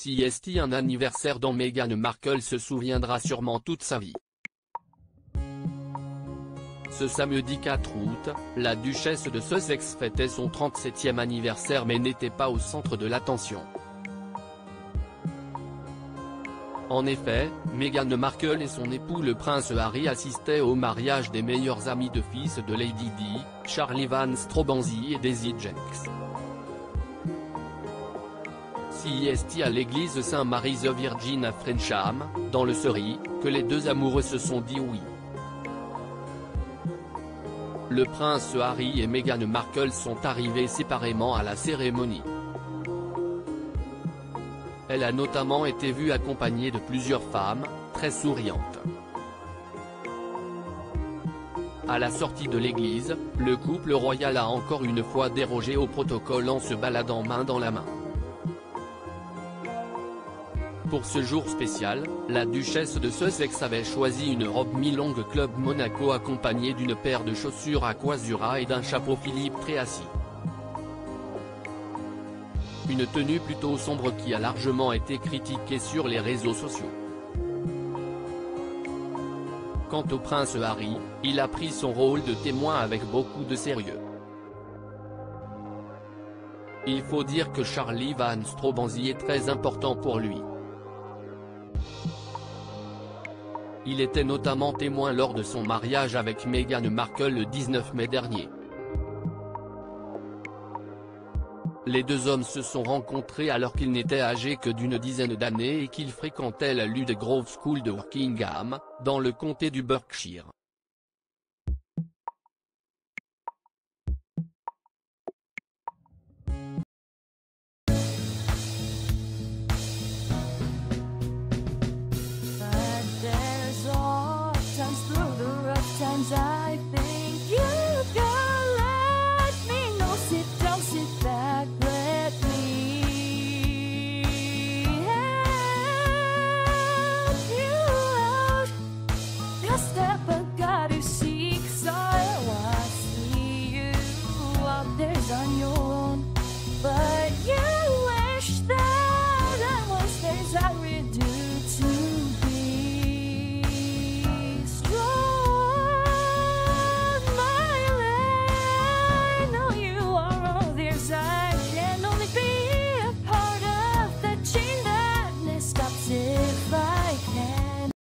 Si est un anniversaire dont Meghan Markle se souviendra sûrement toute sa vie. Ce samedi 4 août, la duchesse de Sussex fêtait son 37e anniversaire mais n'était pas au centre de l'attention. En effet, Meghan Markle et son époux le prince Harry assistaient au mariage des meilleurs amis de fils de Lady Di, Charlie Van Strobanzi et Daisy Jenks. Est à l'église Saint-Marie the Virgin à Frencham, dans le Surrey, que les deux amoureux se sont dit oui. Le prince Harry et Meghan Markle sont arrivés séparément à la cérémonie. Elle a notamment été vue accompagnée de plusieurs femmes, très souriantes. À la sortie de l'église, le couple royal a encore une fois dérogé au protocole en se baladant main dans la main. Pour ce jour spécial, la duchesse de Sussex avait choisi une robe mi-longue Club Monaco accompagnée d'une paire de chaussures Aquazura et d'un chapeau Philippe Tréassi une tenue plutôt sombre qui a largement été critiquée sur les réseaux sociaux. Quant au prince Harry, il a pris son rôle de témoin avec beaucoup de sérieux. Il faut dire que Charlie Van Strobanzi est très important pour lui. Il était notamment témoin lors de son mariage avec Meghan Markle le 19 mai dernier. Les deux hommes se sont rencontrés alors qu'ils n'étaient âgés que d'une dizaine d'années et qu'ils fréquentaient la Grove School de Workingham, dans le comté du Berkshire.